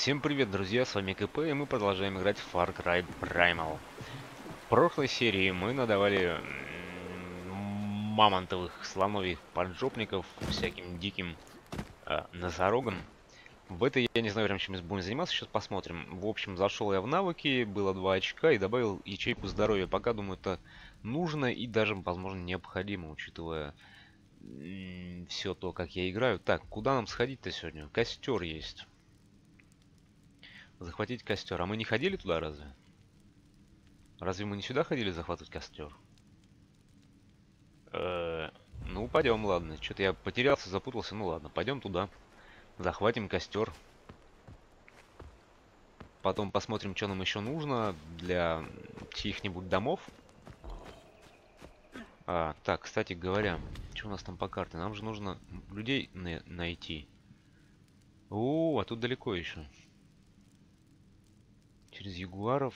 Всем привет, друзья, с вами КП, и мы продолжаем играть в Far Cry Primal. В прошлой серии мы надавали мамонтовых, слоновьих поджопников всяким диким э, носорогам. В этой я не знаю, прям чем мы будем заниматься, сейчас посмотрим. В общем, зашел я в навыки, было 2 очка и добавил ячейку здоровья. Пока, думаю, это нужно и даже, возможно, необходимо, учитывая все то, как я играю. Так, куда нам сходить-то сегодня? Костер есть. Захватить костер. А мы не ходили туда разве? Разве мы не сюда ходили захватывать костер? Э -э ну, пойдем, ладно. Что-то я потерялся, запутался. Ну ладно, пойдем туда. Захватим костер. Потом посмотрим, что нам еще нужно для чьих-нибудь домов. А, так, кстати говоря, что у нас там по карте? Нам же нужно людей найти. О, а тут далеко еще через ягуаров.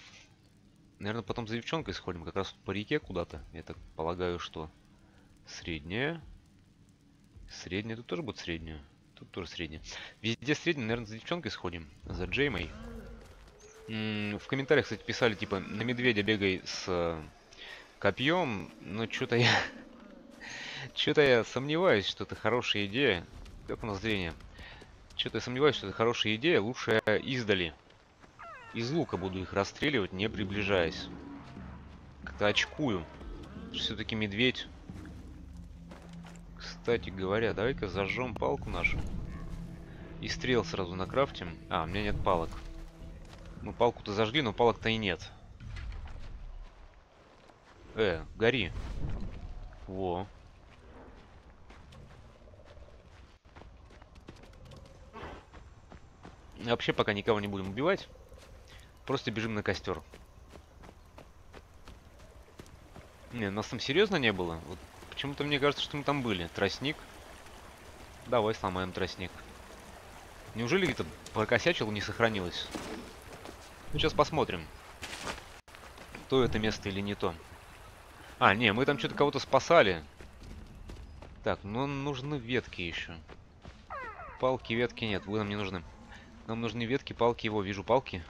Наверное, потом за девчонкой сходим, как раз по реке куда-то. Я так полагаю, что средняя. Средняя, тут тоже будет средняя. Тут тоже средняя. Везде средняя, наверное, за девчонкой сходим. За Джеймой. М -м, в комментариях, кстати, писали, типа, на медведя бегай с э, копьем. Но что-то я... Что-то я сомневаюсь, что это хорошая идея. Как у нас зрение? Что-то я сомневаюсь, что это хорошая идея. Лучше издали. Из лука буду их расстреливать, не приближаясь. Как-то очкую. Все-таки медведь. Кстати говоря, давай-ка зажжем палку нашу. И стрел сразу накрафтим. А, у меня нет палок. Ну, палку-то зажгли, но палок-то и нет. Э, гори. Во. Вообще пока никого не будем убивать. Просто бежим на костер. Не, нас там серьезно не было? Вот почему-то мне кажется, что мы там были. Тростник. Давай сломаем тростник. Неужели где-то прокосячил не сохранилось? Ну, сейчас посмотрим. То это место или не то. А, не, мы там что-то кого-то спасали. Так, ну нужны ветки еще. Палки, ветки нет, вы нам не нужны. Нам нужны ветки, палки, его, вижу палки.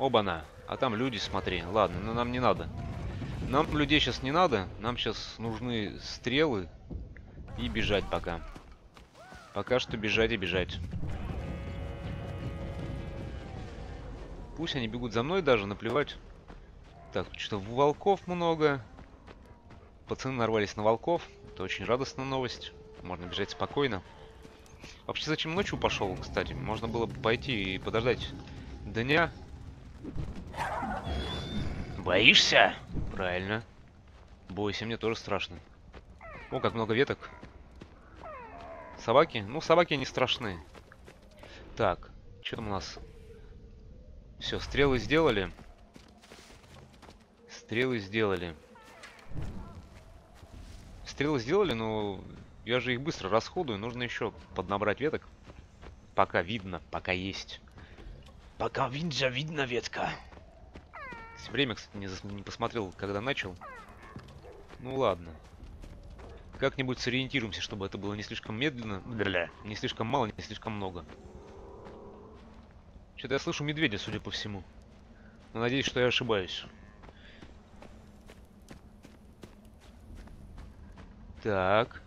Оба-на. А там люди, смотри. Ладно, но нам не надо. Нам людей сейчас не надо. Нам сейчас нужны стрелы. И бежать пока. Пока что бежать и бежать. Пусть они бегут за мной даже, наплевать. Так, что волков много. Пацаны нарвались на волков. Это очень радостная новость. Можно бежать спокойно. Вообще, зачем ночью пошел, кстати? Можно было бы пойти и подождать дня. Боишься? Правильно. Бойся, мне тоже страшно. О, как много веток. Собаки? Ну, собаки не страшны. Так, что там у нас? Все, стрелы сделали. Стрелы сделали. Стрелы сделали, но я же их быстро расходую. Нужно еще поднабрать веток. Пока видно, пока есть. Пока винджа видно ветка. Время, кстати, не, не посмотрел, когда начал. Ну ладно. Как-нибудь сориентируемся, чтобы это было не слишком медленно. Бля, не слишком мало, не слишком много. Что-то я слышу медведя, судя по всему. Но надеюсь, что я ошибаюсь. Так.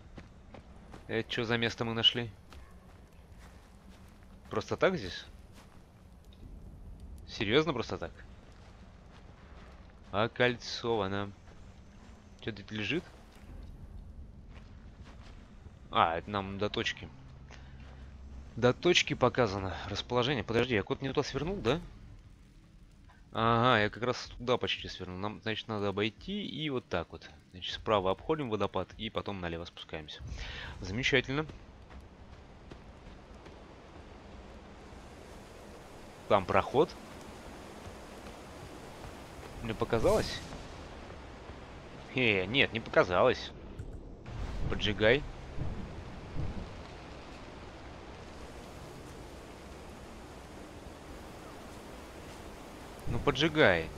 Это что за место мы нашли? Просто так здесь? Серьезно просто так? Окольцовано. Что тут лежит? А, это нам до точки. До точки показано расположение. Подожди, я куда-то не туда свернул, да? Ага, я как раз туда почти свернул. Нам, значит, надо обойти и вот так вот. Значит, справа обходим водопад и потом налево спускаемся. Замечательно. Там проход. Мне показалось? Э, нет, не показалось. Поджигай. Ну, поджигай.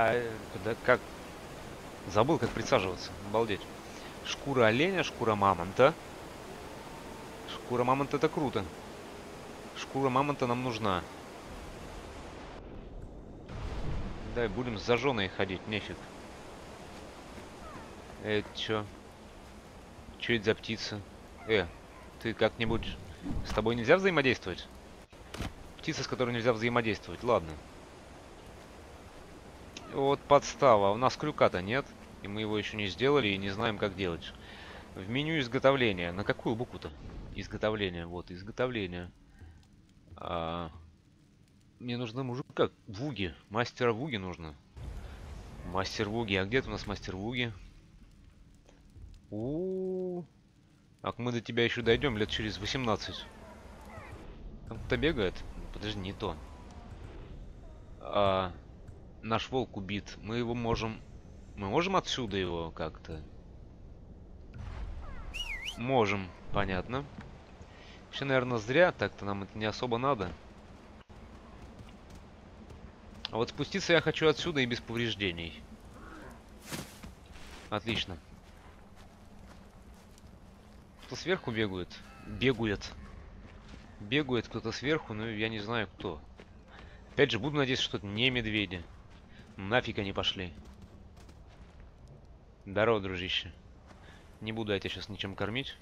А, да как? Забыл, как присаживаться. Обалдеть. Шкура оленя, шкура мамонта. Шкура мамонта это круто. Шкура мамонта нам нужна. Да, будем с зажженной ходить, нефиг. Это чё? Чё это за птица? Э, ты как-нибудь... С тобой нельзя взаимодействовать? Птица, с которой нельзя взаимодействовать, ладно. Вот подстава. У нас крюка-то нет. И мы его еще не сделали и не знаем, как делать. В меню изготовления. На какую букву-то? Изготовление. Вот, изготовление. А... Мне нужно мужика. Вуги. Мастера Вуги нужно. Мастер Вуги. А где у нас мастер Вуги? У, -у, у Так мы до тебя еще дойдем лет через 18. Там кто бегает? Подожди, не то. А, наш волк убит. Мы его можем... Мы можем отсюда его как-то? Можем, понятно. Еще, наверное, зря. Так-то нам это не особо надо. А вот спуститься я хочу отсюда и без повреждений. Отлично. Кто сверху бегает? Бегает. Бегает кто-то сверху, но я не знаю кто. Опять же, буду надеяться, что это не медведи. Нафиг они пошли. Здорово, дружище. Не буду я тебя сейчас ничем кормить.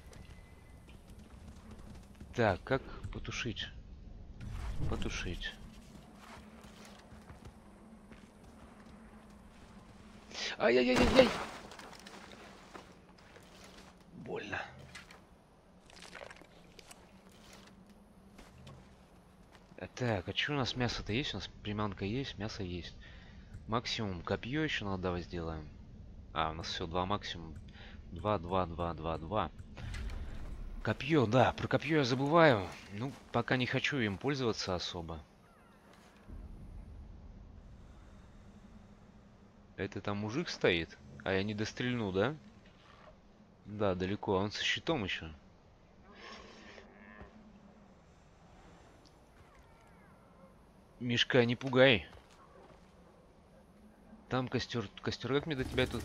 Так, как потушить? Потушить. Ай-яй-яй-яй! Больно. Так, а что у нас мясо-то есть? У нас приманка есть, мясо есть. Максимум копье еще надо давай сделаем. А, у нас все, два максимум. Два, два, два, два, два. Копье, да, про копье я забываю. Ну, пока не хочу им пользоваться особо. Это там мужик стоит? А я не дострельну, да? Да, далеко. А он со щитом еще. Мишка, не пугай. Там костер. Костер, как мне до тебя тут...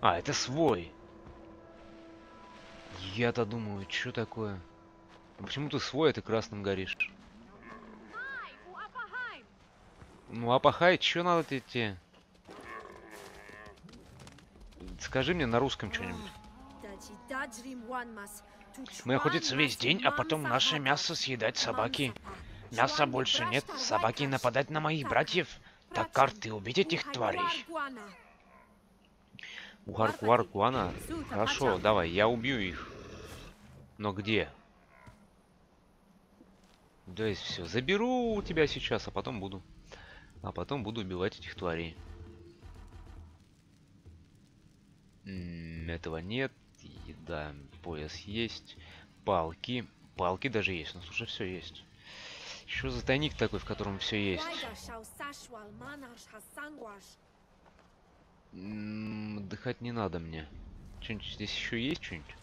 А, это свой. Я-то думаю, что такое? А почему ты свой, а ты красным горишь? Ну, Апахай, что надо идти? Скажи мне на русском что-нибудь. Мы охотиться весь день, а потом наше мясо съедать собаки. Мяса больше нет, собаки нападать на моих братьев. Так карты убить этих тварей. Угар Куана? Хорошо, давай, я убью их. Но где? Да есть все. Заберу у тебя сейчас, а потом буду. А потом буду убивать этих тварей. М -м, этого нет. Еда, пояс есть. Палки. Палки даже есть. У нас уже все есть. Что за тайник такой, в котором все есть? Отдыхать не надо мне. Что-нибудь здесь еще есть что-нибудь?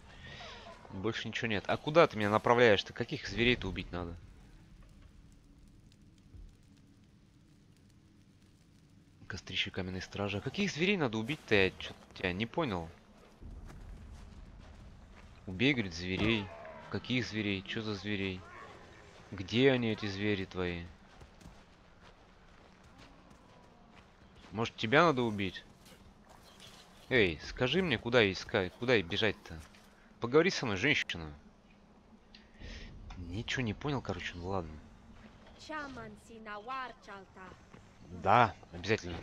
Больше ничего нет. А куда ты меня направляешь-то? Каких зверей-то убить надо? Кострище каменной стражи. А каких зверей надо убить-то? Я что-то тебя не понял. Убей, говорит, зверей. Каких зверей? Что за зверей? Где они, эти звери твои? Может, тебя надо убить? Эй, скажи мне, куда искать, куда бежать-то? Поговори со мной, женщина. Ничего не понял, короче, ну ладно. Да, обязательно.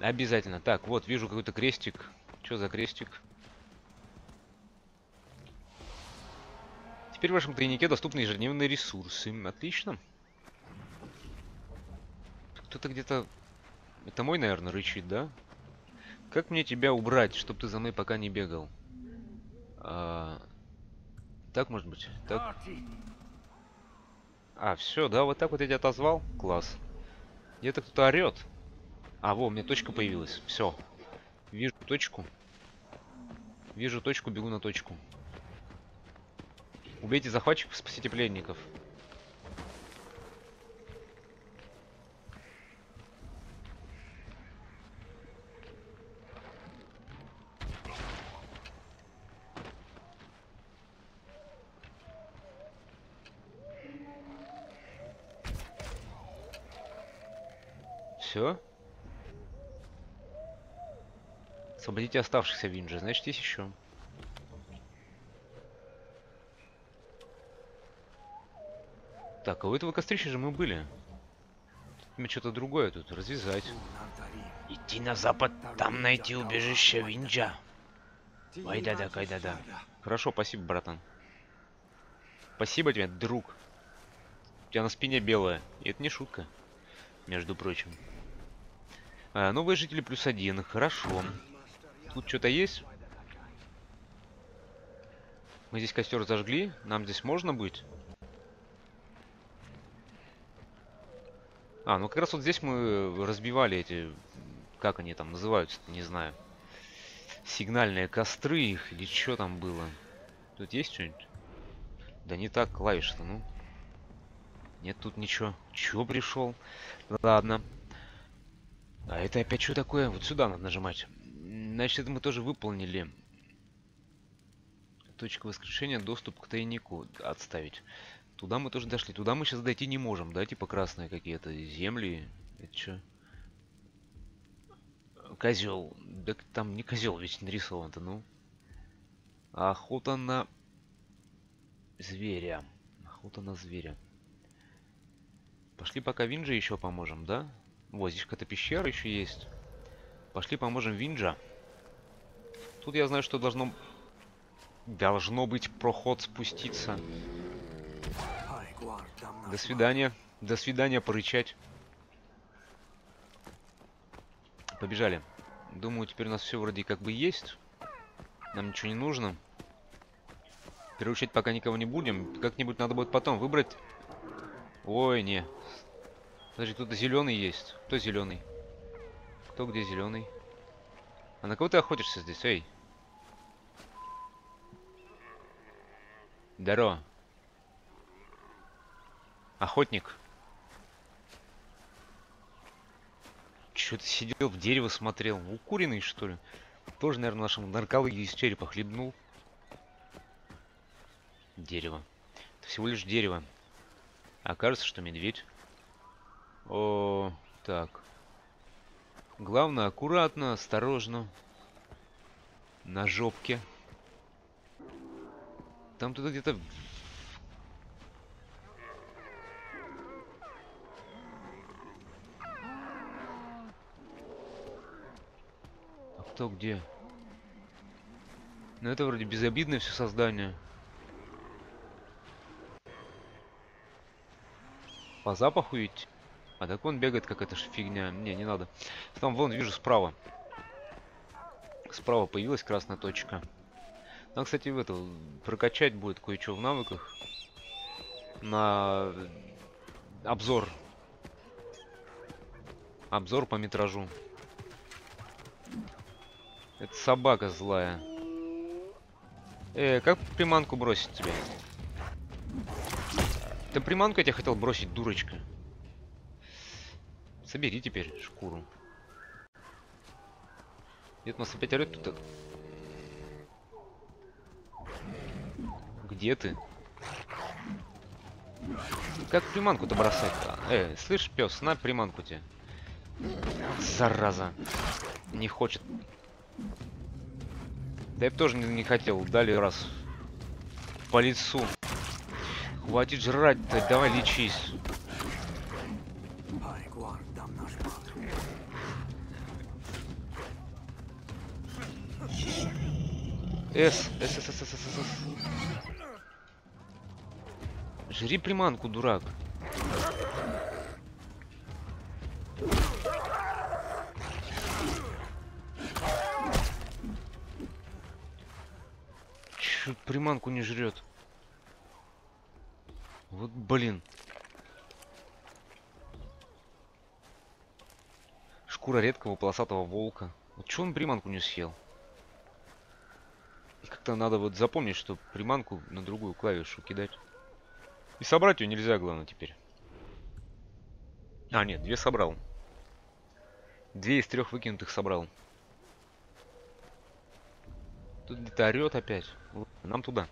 Обязательно. Так, вот, вижу какой-то крестик. Что за крестик? Теперь в вашем тайнике доступны ежедневные ресурсы. Отлично. Кто-то где-то... Это мой, наверное, рычит, да? Как мне тебя убрать, чтобы ты за мной пока не бегал? А... Так, может быть? Так. А, все, да, вот так вот я тебя отозвал? Класс. Где-то кто-то орет. А, во, у меня точка появилась. Все. Вижу точку. Вижу точку, бегу на точку. Убейте захватчиков, спасите пленников. Все. Освободите оставшихся Винджи. Значит, есть еще. Так, а у этого кострища же мы были. Тут мне что-то другое тут развязать. Идти на запад, там найти убежище Винджа. Кайда-да, кайда-да. Хорошо, спасибо, братан. Спасибо тебе, друг. У тебя на спине белая. И это не шутка, между прочим. А, новые жители плюс один. Хорошо. Тут что-то есть? Мы здесь костер зажгли. Нам здесь можно быть? А, ну как раз вот здесь мы разбивали эти... Как они там называются не знаю. Сигнальные костры их, или что там было. Тут есть что-нибудь? Да не так клавиш-то, ну. Нет тут ничего. Чего пришел? Ладно. А это опять что такое? Вот сюда надо нажимать. Значит, это мы тоже выполнили. Точка воскрешения, доступ к тайнику отставить. Туда мы тоже дошли. Туда мы сейчас дойти не можем, да? Типа красные какие-то земли. Это что? Козел. Да там не козел ведь нарисован-то, ну. Охота на зверя. Охота на зверя. Пошли пока Винджа еще поможем, да? Вот, здесь какая-то пещера еще есть. Пошли поможем Винджа. Тут я знаю, что должно... Должно быть проход спуститься. До свидания. До свидания, порычать. Побежали. Думаю, теперь у нас все вроде как бы есть. Нам ничего не нужно. Переучить пока никого не будем. Как-нибудь надо будет потом выбрать. Ой, не. Подожди, тут зеленый есть. Кто зеленый? Кто где зеленый? А на кого ты охотишься здесь, эй? Здорово. Охотник. Чё ты сидел в дерево смотрел? Укуренный, что ли? Тоже, наверное, нашему наркологии из черепа хлебнул. Дерево. Это всего лишь дерево. А кажется, что медведь. О, так. Главное, аккуратно, осторожно. На жопке. Там туда где-то кто где. Ну это вроде безобидное все создание. По запаху идти. А так он бегает, как эта фигня. Не, не надо. Там вон вижу справа. Справа появилась красная точка. Нам, кстати, в это прокачать будет кое-что в навыках. На обзор. Обзор по метражу. Это собака злая. Э, как приманку бросить тебе? Ты приманку я тебя хотел бросить, дурочка. Собери теперь шкуру. Нет, нас опять тут. Где ты? Как приманку-то бросать? -то? Э, слышь, пес, на приманку тебе. Зараза. Не хочет да я бы тоже не, не хотел. Дали раз. По лицу. Хватит жрать-то, давай лечись. С, С, С, С, С, С, С. Жри приманку, дурак. Чуть приманку не жрет. Вот блин. Шкура редкого полосатого волка. Вот что он приманку не съел? Как-то надо вот запомнить, что приманку на другую клавишу кидать. И собрать ее нельзя, главное, теперь. А, нет, две собрал. Две из трех выкинутых собрал. Тут где-то орет опять. Нам туда.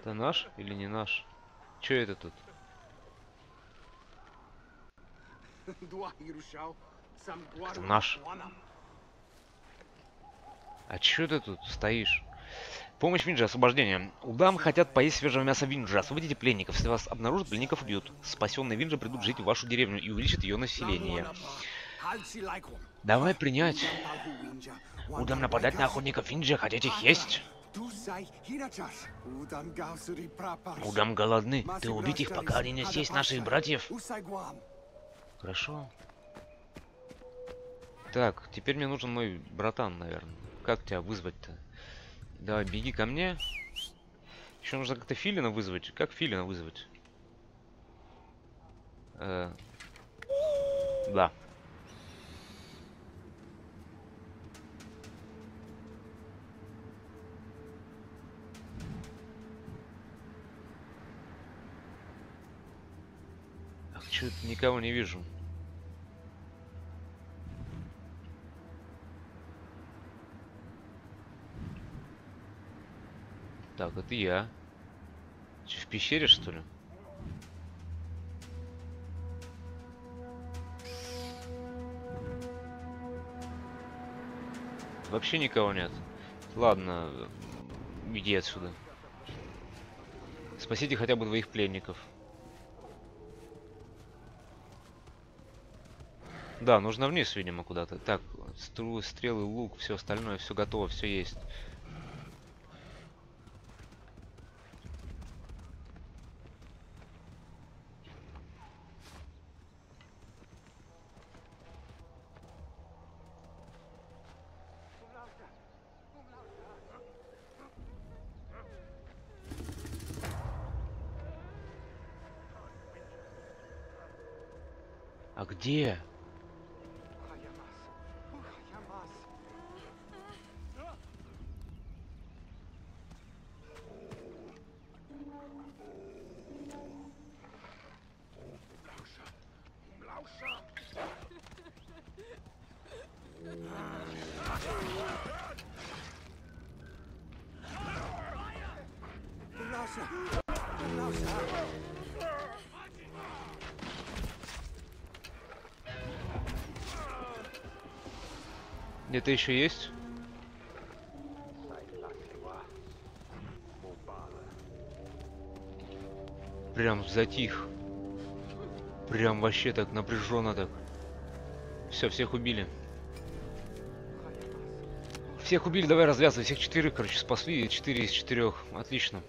Это наш или не наш? Че это тут? Это наш. А чё ты тут стоишь? Помощь Винджи, освобождение. Удам хотят поесть свежего мяса Винджи. Освободите пленников. Если вас обнаружат, пленников убьют. Спасенные Винджи придут жить в вашу деревню и увеличат ее население. Давай принять. Удам нападать на охотников Винджи, хотите их есть? Удам голодны. Ты убить их, пока они не съесть наших братьев. Хорошо. Так, теперь мне нужен мой братан, наверное. Как тебя вызвать-то? Давай, беги ко мне. Еще нужно как-то Филина вызвать. Как Филина вызвать? Э, да. Ах, чё никого не вижу. Так, это я. Че, в пещере, что ли? Вообще никого нет. Ладно, иди отсюда. Спасите хотя бы двоих пленников. Да, нужно вниз, видимо, куда-то. Так, стрелы, лук, все остальное, все готово, все есть. Где-то еще есть? Прям затих. Прям вообще так напряженно так. Все, всех убили. Всех убили, давай развязывай. Всех четырех, короче, спасли. Четыре из четырех. Отлично.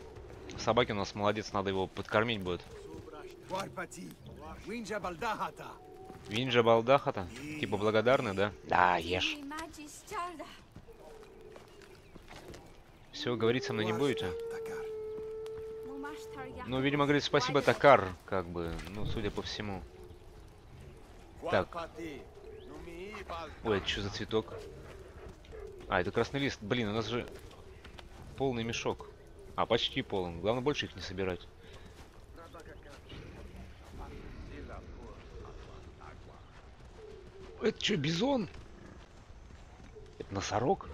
Собаки у нас молодец, надо его подкормить будет. Винджа Балдахата? Типа благодарны, да? Да, ешь. Все, говорить со мной не будете? Ну, видимо, говорит спасибо Такар, как бы, ну, судя по всему. Так. Ой, это что за цветок? А, это красный лист. Блин, у нас же полный мешок. А, почти полный. Главное, больше их не собирать. Это что, бизон? Это носорог?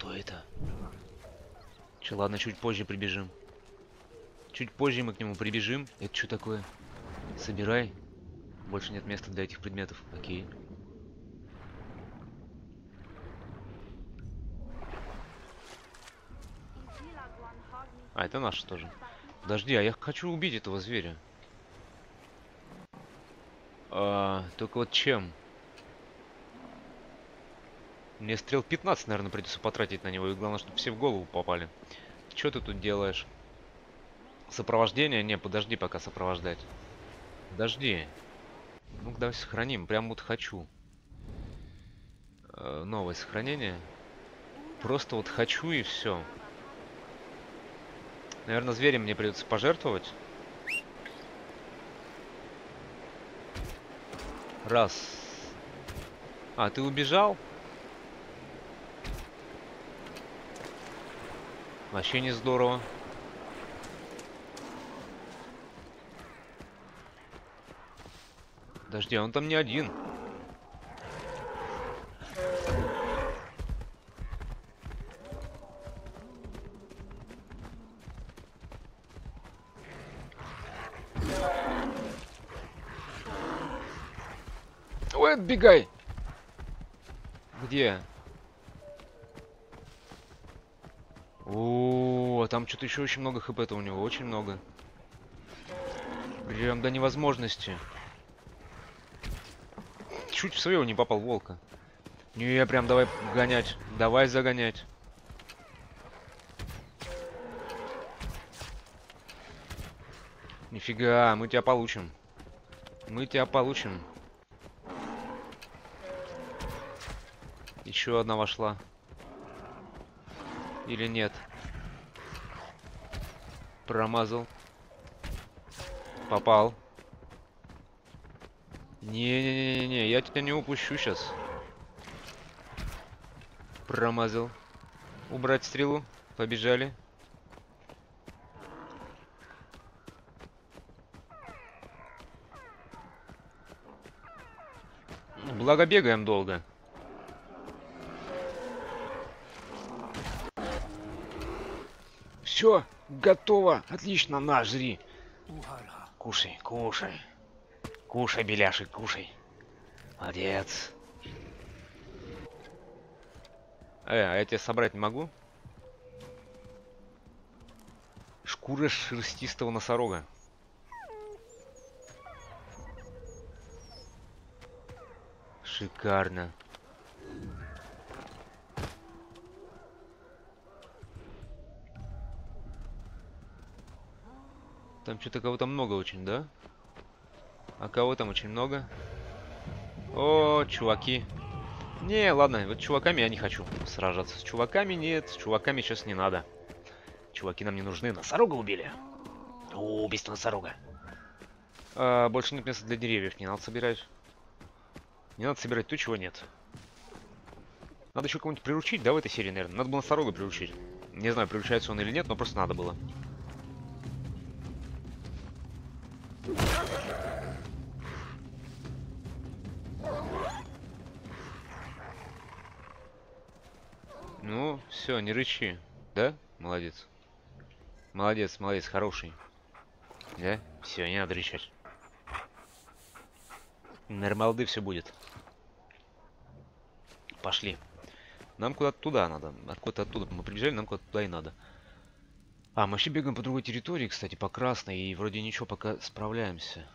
Кто это? Че, ладно, чуть позже прибежим. Чуть позже мы к нему прибежим. Это что такое? Собирай. Больше нет места для этих предметов. Окей. А, это наш тоже. Подожди, а я хочу убить этого зверя. А, только вот чем? Мне стрел 15, наверное, придется потратить на него. И главное, чтобы все в голову попали. Что ты тут делаешь? Сопровождение? Не, подожди пока сопровождать. Подожди. Ну-ка, давай сохраним. Прям вот хочу. Э, новое сохранение. Просто вот хочу и все. Наверное, зверем мне придется пожертвовать. Раз. А, ты убежал? Вообще не здорово. Подожди, а он там не один. Ой, отбегай! Где? О, там что-то еще очень много хп-то у него, очень много. Прям до невозможности. Чуть в своего не попал волка. Не, я прям давай гонять. Давай загонять. Нифига, мы тебя получим. Мы тебя получим. Еще одна вошла. Или нет? Промазал. Попал. Не-не-не-не, я тебя не упущу сейчас. Промазал. Убрать стрелу. Побежали. Благо бегаем долго. Все, готово. Отлично, на, жри. Кушай, кушай. Кушай, беляшек, кушай. Молодец. Э, а я тебя собрать не могу? Шкура шерстистого носорога. Шикарно. Там что-то кого-то много очень, да? А кого там очень много? О, чуваки. Не, ладно, вот с чуваками я не хочу сражаться. С чуваками нет, с чуваками сейчас не надо. Чуваки нам не нужны. Носорога убили. О, убийство носорога. А, больше нет места для деревьев, не надо собирать. Не надо собирать то, чего нет. Надо еще кого-нибудь приручить, да, в этой серии, наверное? Надо было носорога приручить. Не знаю, приручается он или нет, но просто надо было. Не рычи. Да? Молодец. Молодец, молодец, хороший. Да? Все, не надо рычать. Нормалды все будет. Пошли. Нам куда-то туда надо. Откуда-то оттуда. Мы прибежали, нам куда-то туда и надо. А, мы вообще бегаем по другой территории, кстати, по красной. И вроде ничего, пока справляемся.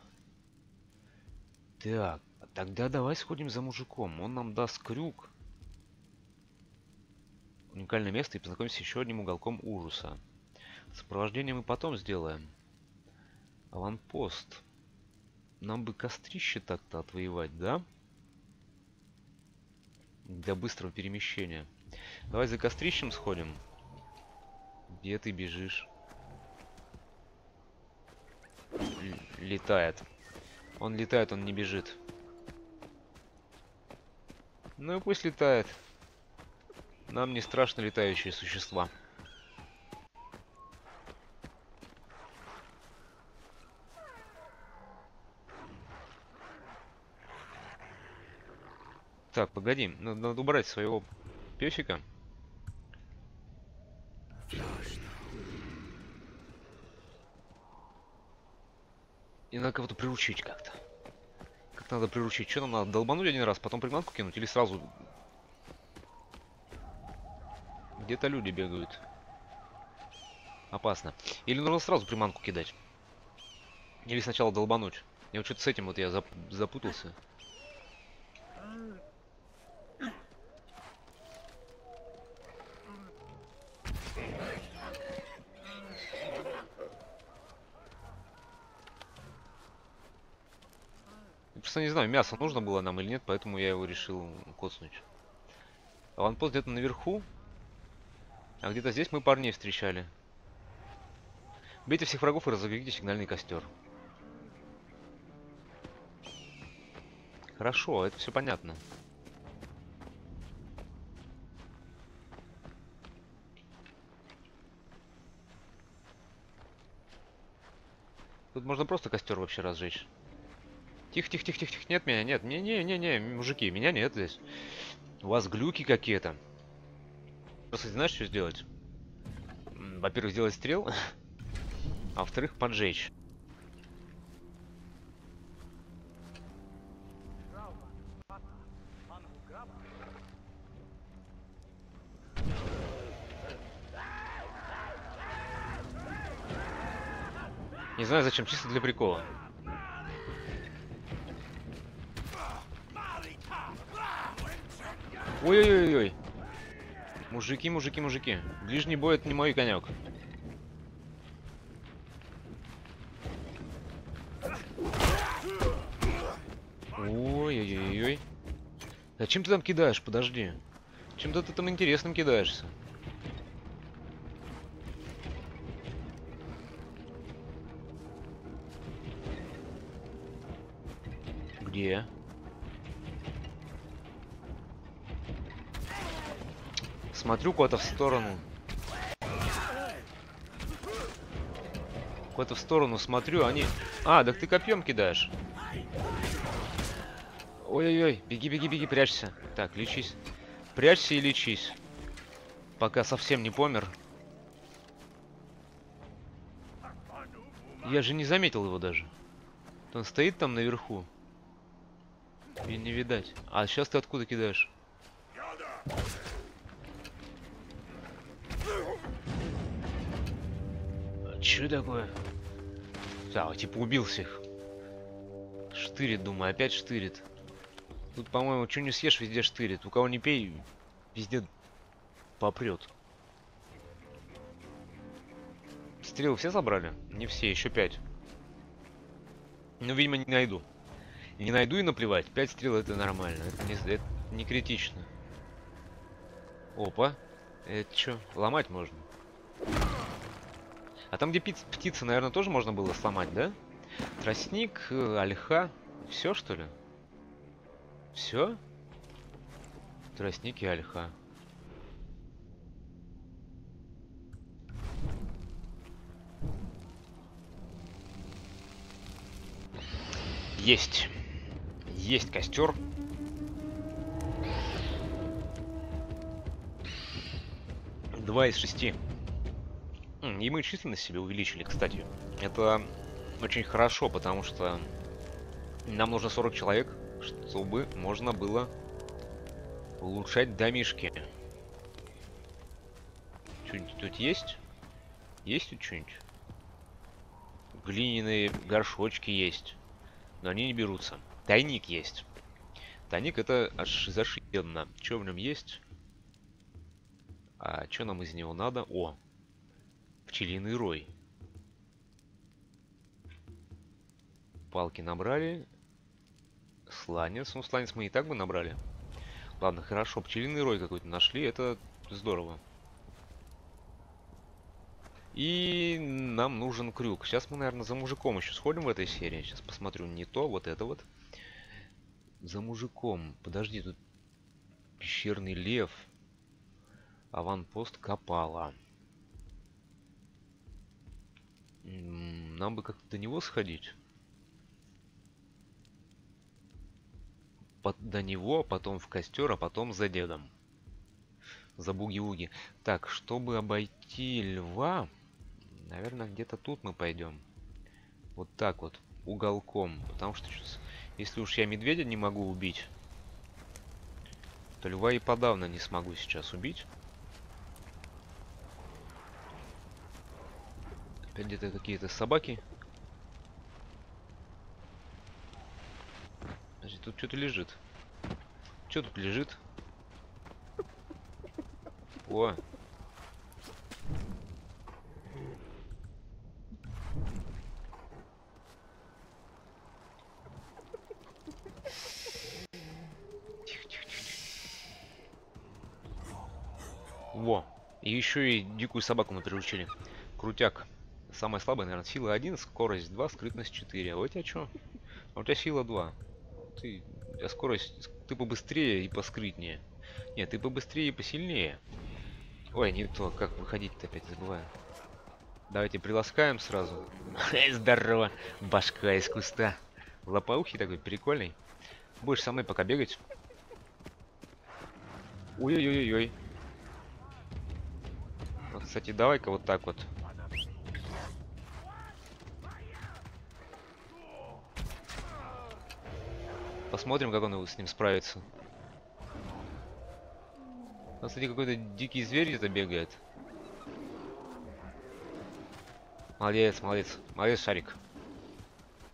Так, тогда давай сходим за мужиком. Он нам даст крюк. Уникальное место и познакомимся с еще одним уголком ужаса. Сопровождение мы потом сделаем. Аванпост. Нам бы кострище так-то отвоевать, да? Для быстрого перемещения. Давай за кострищем сходим. Где ты бежишь? Л летает. Он летает, он не бежит. Ну и пусть летает. Нам не страшны летающие существа. Так, погоди, надо, надо убрать своего песика. И надо кого-то приручить как-то. Как надо приручить? Что нам надо? Долбануть один раз, потом приманку кинуть или сразу где-то люди бегают. Опасно. Или нужно сразу приманку кидать. Или сначала долбануть. Я вот что-то с этим вот я зап запутался. Я просто не знаю, мясо нужно было нам или нет, поэтому я его решил коснуть. Аванпост где-то наверху. А где-то здесь мы парней встречали. Бейте всех врагов и разогрейте сигнальный костер. Хорошо, это все понятно. Тут можно просто костер вообще разжечь. Тихо, тихо, тихо, тихо, тихо. Нет меня, нет. Не, не, не, не, мужики, меня нет здесь. У вас глюки какие-то. Просто знаешь, что сделать? Во-первых, сделать стрел, а во-вторых, поджечь. Не знаю зачем, чисто для прикола. Ой-ой-ой-ой. Мужики, мужики, мужики. Ближний бой это не мой конек. Ой-ой-ой-ой. Зачем ты там кидаешь? Подожди. Чем-то ты там интересным кидаешься. Где? Смотрю куда-то в сторону. Куда-то в сторону смотрю, они... А, так ты копьем кидаешь. Ой-ой-ой, беги, беги, беги, прячься. Так, лечись. Прячься и лечись. Пока совсем не помер. Я же не заметил его даже. Он стоит там наверху. И не видать. А сейчас ты откуда кидаешь? Че такое? Так, типа убил всех. Штырит, думаю, опять штырит. Тут, по-моему, что не съешь, везде штырит. У кого не пей, везде попрет. Стрелы все забрали? Не все, еще пять. Ну, видимо, не найду. Не найду и наплевать. Пять стрел это нормально. Это не, это не критично. Опа. Это что? Ломать можно. А там, где птица, наверное, тоже можно было сломать, да? Тростник, э, ольха. Все, что ли? Все? Тростник и ольха. Есть. Есть костер. Два из шести. И мы численность себе увеличили, кстати. Это очень хорошо, потому что нам нужно 40 человек, чтобы можно было улучшать домишки. Что-нибудь тут есть? Есть тут что-нибудь? Глиняные горшочки есть. Но они не берутся. Тайник есть. Тайник это аж зашибенно. Что в нем есть? А что нам из него надо? О, пчелиный рой. Палки набрали. Сланец. Ну, сланец мы и так бы набрали. Ладно, хорошо. Пчелиный рой какой-то нашли. Это здорово. И нам нужен крюк. Сейчас мы, наверное, за мужиком еще сходим в этой серии. Сейчас посмотрю. Не то, вот это вот. За мужиком. Подожди, тут пещерный лев. Аванпост Копала. Нам бы как-то до него сходить. Под, до него, а потом в костер, а потом за дедом. За буги-уги. Так, чтобы обойти льва, наверное, где-то тут мы пойдем. Вот так вот, уголком. Потому что, если уж я медведя не могу убить, то льва и подавно не смогу сейчас убить. Опять где-то какие-то собаки. Значит, тут что-то лежит. Что тут лежит? О! Тихо. Во! И еще и дикую собаку мы приручили. Крутяк. Самая слабая, наверное, сила 1, скорость 2, скрытность 4. А у тебя что? А у тебя сила 2. Ты, у тебя скорость, ты побыстрее и поскрытнее. Нет, ты побыстрее и посильнее. Ой, не то, как выходить-то опять забываю. Давайте приласкаем сразу. Здорово, башка из куста. Лопоухий такой, прикольный. Будешь со мной пока бегать? Ой-ой-ой-ой. Вот, кстати, давай-ка вот так вот. Посмотрим, как он с ним справится. А, кстати, какой-то дикий зверь где-то бегает. Молодец, молодец. Молодец, Шарик.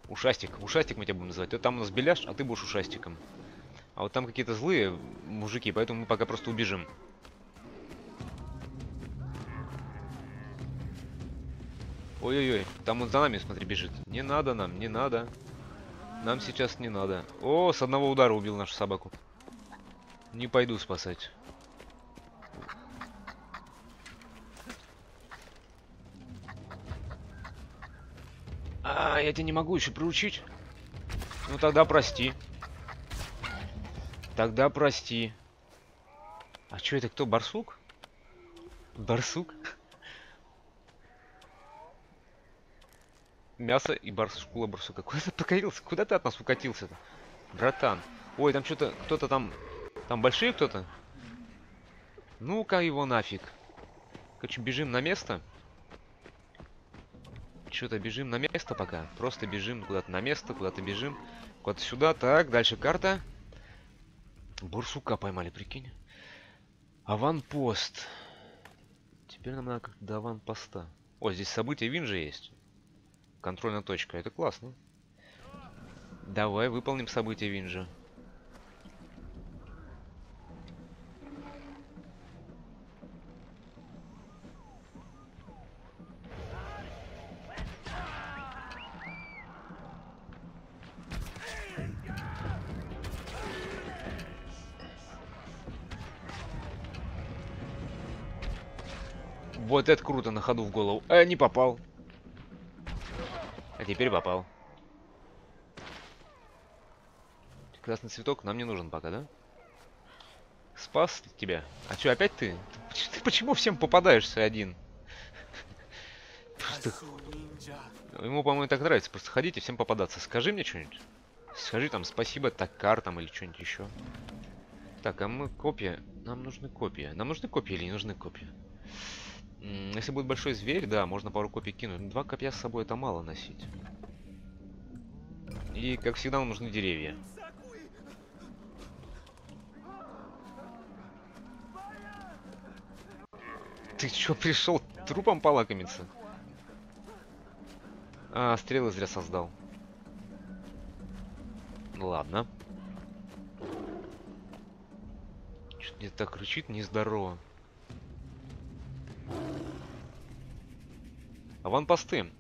Ушастик. Ушастик мы тебя будем называть. Ты там у нас беляш, а ты будешь ушастиком. А вот там какие-то злые мужики, поэтому мы пока просто убежим. Ой-ой-ой, там вот за нами, смотри, бежит. Не надо нам, не надо. Нам сейчас не надо. О, с одного удара убил нашу собаку. Не пойду спасать. А, я тебя не могу еще приручить. Ну тогда прости. Тогда прости. А что это кто, барсук? Барсук? Мясо и барс, шкула барсука. Куда ты покорился? Куда ты от нас укатился-то? Братан. Ой, там что-то, кто-то там... Там большие кто-то? Ну-ка его нафиг. Короче, бежим на место. Что-то бежим на место пока. Просто бежим куда-то на место, куда-то бежим. Куда-то сюда. Так, дальше карта. Бурсука поймали, прикинь. Аванпост. Теперь нам надо как-то до аванпоста. О, здесь события Винжа есть. Контрольная точка. Это классно. Давай выполним события Винжа. Вот это круто, на ходу в голову. Э, не попал. А теперь попал. Красный цветок нам не нужен пока, да? Спас тебя. А что, опять ты? Ты, ты почему всем попадаешься один? Просто... Ему, по-моему, так нравится. Просто ходите всем попадаться. Скажи мне что-нибудь. Скажи там спасибо Такар там или что-нибудь еще. Так, а мы копия. Нам нужны копии. Нам нужны копии или не нужны копии? Если будет большой зверь, да, можно пару копий кинуть. Два копья с собой это мало носить. И, как всегда, нам нужны деревья. Ты чё пришел трупом полакомиться? А, стрелы зря создал. Ладно. Что-то мне так рычит нездорово. Аванпосты.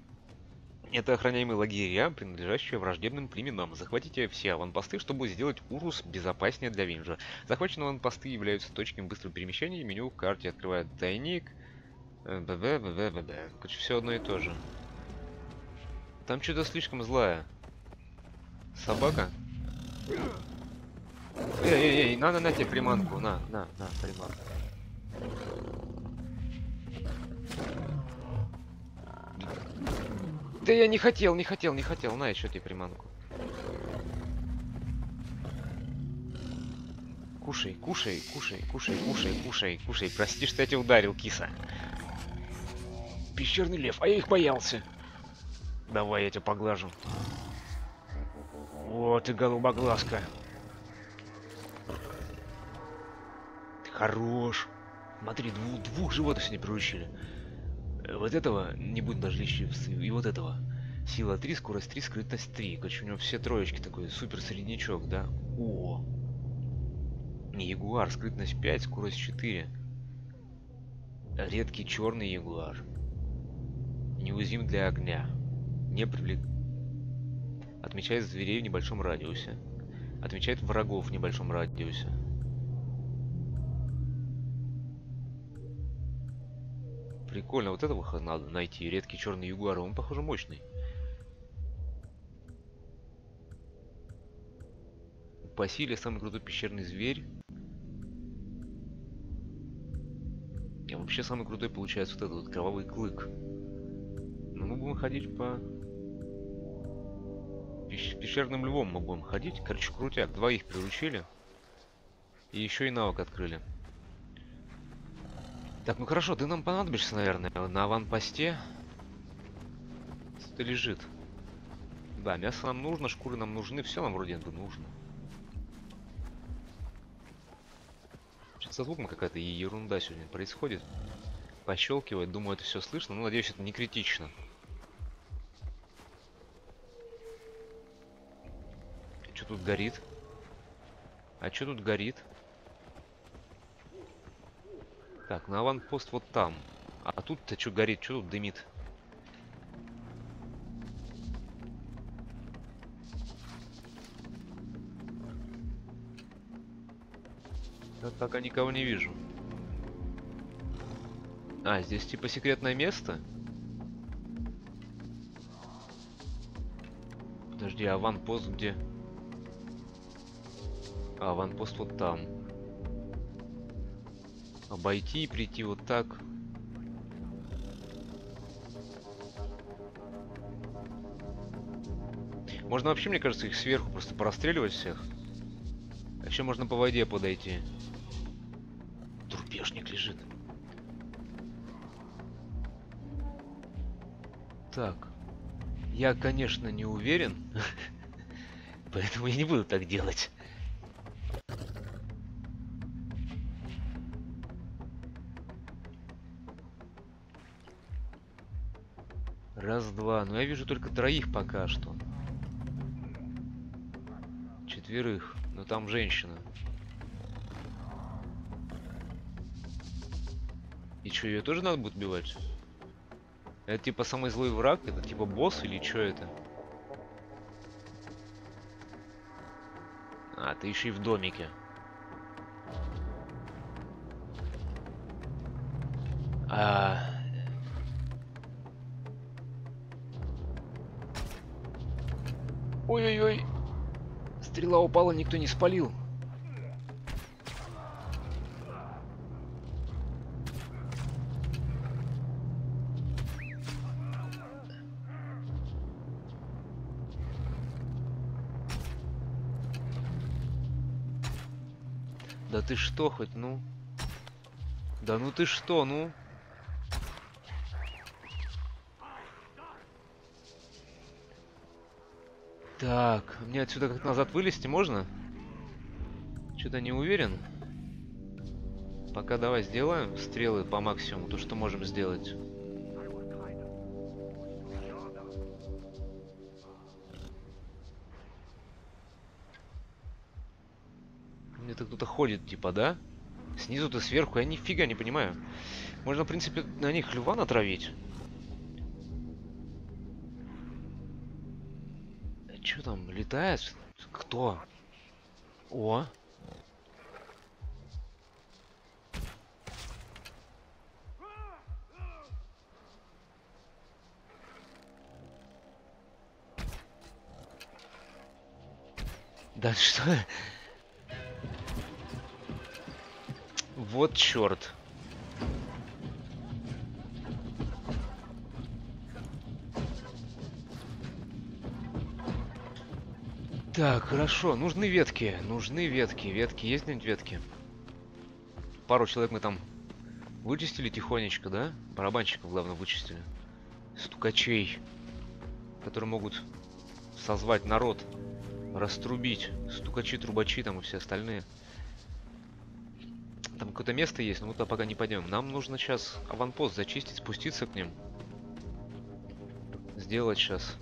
Это охраняемые лагеря, принадлежащие враждебным племенам. Захватите все аванпосты, чтобы сделать Урус безопаснее для Винжа. Захваченные аванпосты являются точками быстрого перемещения. Меню в карте открывает тайник. ББ, ББ, ББ. Короче, все одно и то же. Там что-то слишком злая. Собака? Эй, эй, эй, на, на, на тебе приманку, на, на, на, приманку. Да я не хотел, не хотел, не хотел. На, еще тебе приманку. Кушай, кушай, кушай, кушай, кушай, кушай, кушай. Прости, что я тебя ударил, киса. Пещерный лев, а я их боялся. Давай, я тебя поглажу. Вот и голубоглазка. Хорош. Смотри, двух, двух животных сегодня приручили. Э, Вот этого не будет даже лишним. И вот этого. Сила 3, скорость 3, скрытность 3. Короче, у него все троечки такой супер среднячок, да? О! Не ягуар, скрытность 5, скорость 4. Редкий черный ягуар. Неуязвим для огня. Не привлек... Отмечает зверей в небольшом радиусе. Отмечает врагов в небольшом радиусе. Прикольно, вот этого надо найти. Редкий черный ягуар, он, похоже, мощный. По силе самый крутой пещерный зверь. А вообще самый крутой получается вот этот вот кровавый клык. Но мы будем ходить по... Пещ- пещерным львом мы будем ходить. Короче, крутяк. Двоих приручили. И еще и навык открыли. Так, ну хорошо, ты нам понадобишься, наверное, на аванпосте. Что-то лежит. Да, мясо нам нужно, шкуры нам нужны, все нам вроде бы нужно. Что-то со звуком какая-то ерунда сегодня происходит. Пощелкивает, думаю, это все слышно, но надеюсь, это не критично. Что тут горит? А что тут горит? Так, на аванпост вот там. А тут-то что горит? Что тут дымит? Я пока никого не вижу. А, здесь типа секретное место? Подожди, а аванпост где? А, аванпост вот там. Обойти и прийти вот так. Можно вообще, мне кажется, их сверху просто простреливать всех. А еще можно по воде подойти. Трупешник лежит. Так. Я, конечно, не уверен. Поэтому я не буду так делать. Два. Но я вижу только троих пока что. Четверых. Но там женщина. И что, ее тоже надо будет убивать? Это типа самый злой враг? Это типа босс или что это? А, ты еще и в домике. А... Ой-ой-ой. Стрела упала, никто не спалил. Да ты что хоть, ну? Да ну ты что, ну? Так, мне отсюда как назад вылезти можно? Что-то не уверен. Пока давай сделаем стрелы по максимуму, то что можем сделать. Где-то кто-то ходит, типа, да? Снизу-то сверху, я нифига не понимаю. Можно, в принципе, на них льва натравить. Летает? Кто? О! Да что? Вот черт. Так, хорошо. Нужны ветки. Нужны ветки. Ветки. Есть где-нибудь ветки? Пару человек мы там вычистили тихонечко, да? Барабанщиков, главное, вычистили. Стукачей. Которые могут созвать народ. Раструбить. Стукачи, трубачи там и все остальные. Там какое-то место есть, но мы туда пока не пойдем. Нам нужно сейчас аванпост зачистить, спуститься к ним. Сделать сейчас.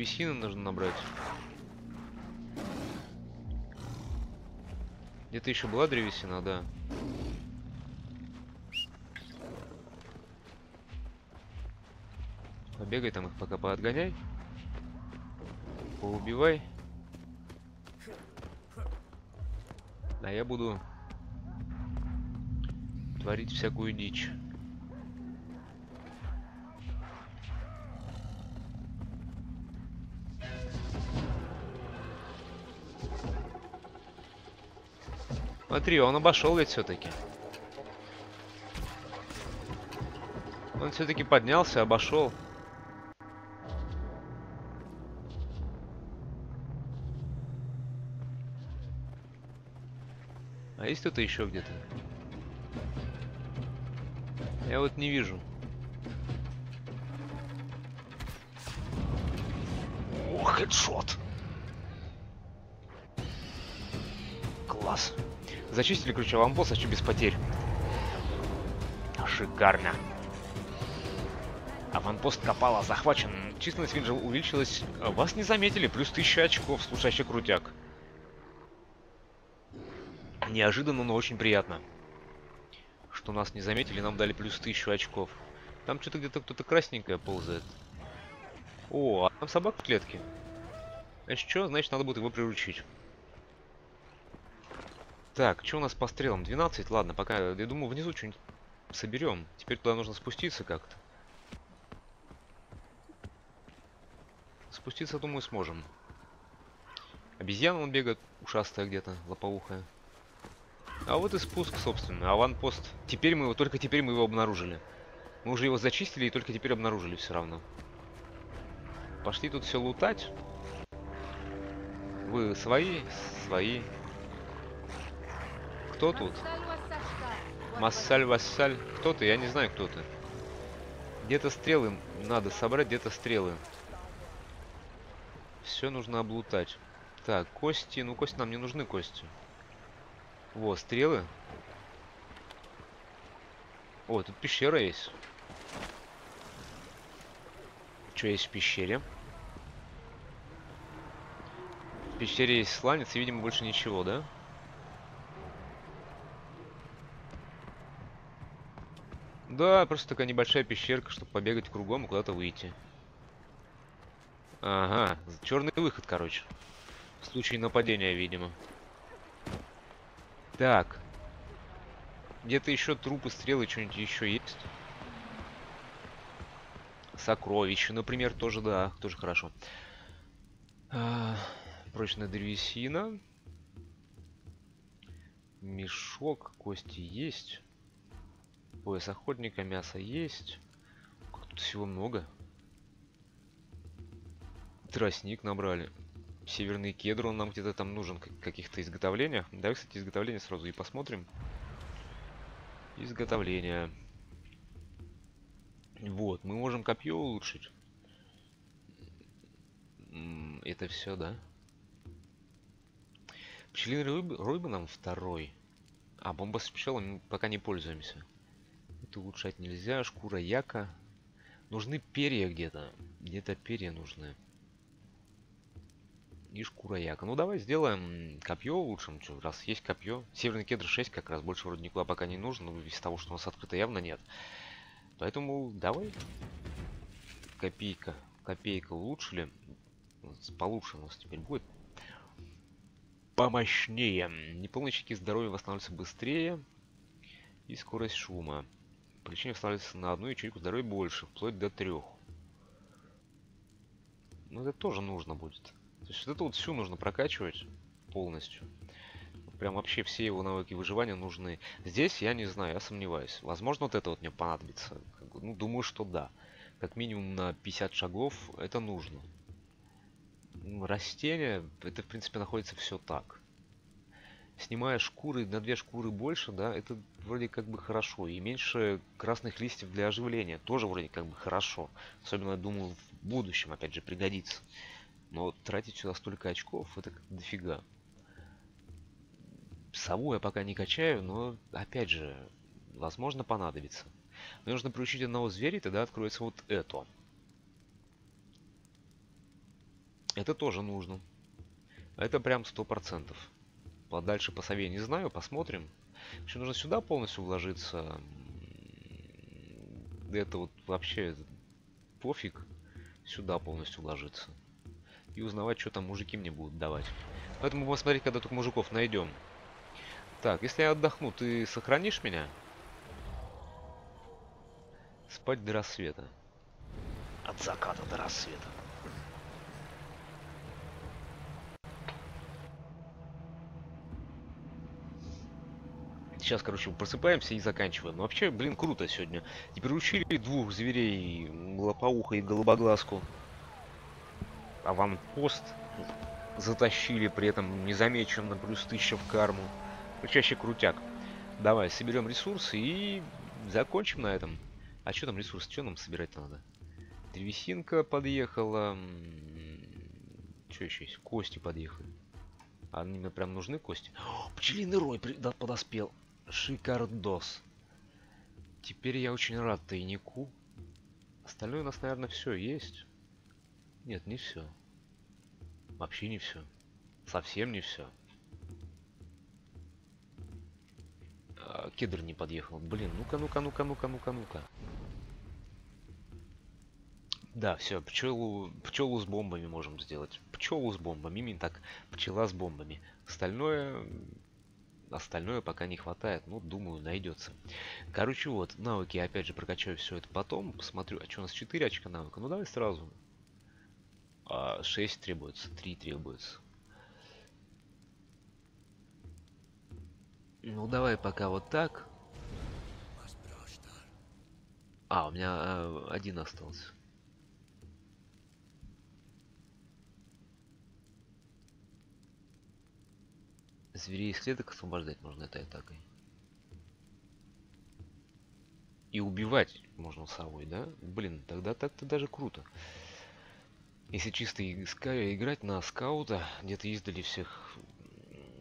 Деревесины нужно набрать. Где-то еще была древесина, да. Побегай там их пока поотгоняй. Поубивай. А я буду творить всякую дичь. Смотри, он обошел ведь все-таки. Он все-таки поднялся, обошел. А есть кто-то еще где-то? Я вот не вижу. О, хедшот. Класс. Зачистили ключевой амбосс, еще без потерь. Шикарно. Аванпост Капала захвачен. численность Винджел увеличилась. А Вас не заметили, плюс 1000 очков, слушающий крутяк. Неожиданно, но очень приятно. Что нас не заметили, нам дали плюс 1000 очков. Там что-то где-то кто-то красненькое ползает. О, а там собака в клетке. Значит, что? Значит, надо будет его приручить. Так, что у нас по стрелам? 12? Ладно, пока, я думаю, внизу что-нибудь соберем. Теперь туда нужно спуститься как-то. Спуститься, думаю, сможем. Обезьяна он бегает, ушастая где-то, лопоухая. А вот и спуск, собственно, аванпост. Теперь мы его, только теперь мы его обнаружили. Мы уже его зачистили и только теперь обнаружили все равно. Пошли тут все лутать. Вы свои? Свои. Кто тут? Массаль, вассаль. Кто ты? Я не знаю, кто ты. Где-то стрелы надо собрать, где-то стрелы. Все нужно облутать. Так, кости. Ну, кости нам не нужны, кости. Во, стрелы. О, тут пещера есть. Что есть в пещере? В пещере есть сланец и, видимо, больше ничего, да? Да, просто такая небольшая пещерка, чтобы побегать кругом и куда-то выйти. Ага, черный выход, короче. В случае нападения, видимо. Так. Где-то еще трупы, стрелы, что-нибудь еще есть? Сокровища, например, тоже, да, тоже хорошо. А, прочная древесина. Мешок, кости есть. Пояс охотника, мясо есть. Как тут всего много. Тростник набрали. Северный кедр, он нам где-то там нужен в каких-то изготовлениях. Давай, кстати, изготовление сразу и посмотрим. Изготовление. Вот, мы можем копье улучшить. Это все, да? Пчелиный рой, бы нам второй. А, бомба с пчелами пока не пользуемся. Это улучшать нельзя. Шкура яка. Нужны перья где-то. Где-то перья нужны. И шкура яка. Ну давай сделаем копье улучшим. Что, раз есть копье. Северный кедр 6 как раз. Больше вроде никуда пока не нужно. Но из того, что у нас открыто, явно нет. Поэтому давай. Копейка. Копейка улучшили. Получше у нас теперь будет. Помощнее. Неполные очки здоровья восстанавливаются быстрее. И скорость шума. Причине восстанавливается на одну ячейку здоровья больше, вплоть до трех. Ну это тоже нужно будет. То есть вот это вот всю нужно прокачивать полностью. Прям вообще все его навыки выживания нужны. Здесь я не знаю, я сомневаюсь. Возможно, вот это вот мне понадобится. Ну, думаю, что да. Как минимум на 50 шагов это нужно. Ну, растения, это в принципе находится все так. Снимая шкуры на две шкуры больше, да, это вроде как бы хорошо. И меньше красных листьев для оживления. Тоже вроде как бы хорошо. Особенно, думаю, в будущем, опять же, пригодится. Но тратить сюда столько очков, это как дофига. Сову я пока не качаю, но, опять же, возможно понадобится. Мне нужно приучить одного зверя, и тогда откроется вот это. Это тоже нужно. Это прям сто процентов. Подальше по сове не знаю, посмотрим. Еще нужно сюда полностью вложиться. Это вот вообще пофиг. Сюда полностью вложиться. И узнавать, что там мужики мне будут давать. Поэтому будем смотреть, когда только мужиков найдем. Так, если я отдохну, ты сохранишь меня? Спать до рассвета. От заката до рассвета. Сейчас, короче, просыпаемся и заканчиваем. Но вообще, блин, круто сегодня. И приручили двух зверей, лопоуха и голубоглазку. Аванпост затащили, при этом незамеченно, плюс тысяча в карму. Чаще крутяк. Давай, соберем ресурсы и закончим на этом. А что там ресурсы? Что нам собирать надо? Древесинка подъехала. Что еще есть? Кости подъехали. А мне прям нужны кости. О, пчелиный рой подоспел. Шикардос. Теперь я очень рад тайнику. Остальное у нас, наверное, все есть. Нет, не все. Вообще не все. Совсем не все. кедр не подъехал. Блин, ну-ка, ну-ка, ну-ка, ну-ка, ну-ка, ну-ка. Да, все, пчелу, пчелу с бомбами можем сделать. Пчелу с бомбами, именно так, пчела с бомбами. Остальное, остальное пока не хватает, ну, думаю, найдется. Короче, вот, навыки, опять же, прокачаю все это потом, посмотрю, а что у нас 4 очка навыка? Ну, давай сразу. А, 6 требуется, 3 требуется. Ну, давай пока вот так. А, у меня э, один остался. Зверей из клеток освобождать можно этой атакой. И убивать можно совой, да? Блин, тогда так-то даже круто. Если чисто играть на скаута, где-то издали всех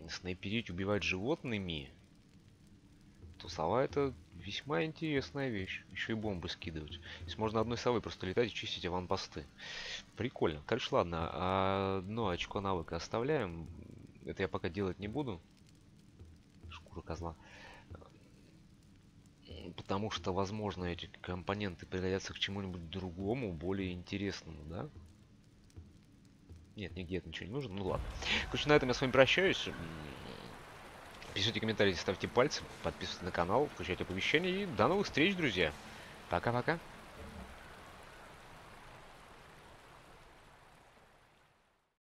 снайперить, убивать животными, то сова это весьма интересная вещь. Еще и бомбы скидывать. Здесь можно одной совой просто летать и чистить аванпосты. Прикольно. Короче, ладно, а одно очко навыка оставляем. Это я пока делать не буду. Шкура козла. Потому что, возможно, эти компоненты пригодятся к чему-нибудь другому, более интересному, да? Нет, нигде это ничего не нужно. Ну ладно. Короче, на этом я с вами прощаюсь. Пишите комментарии, ставьте пальцы, подписывайтесь на канал, включайте оповещения и до новых встреч, друзья. Пока-пока.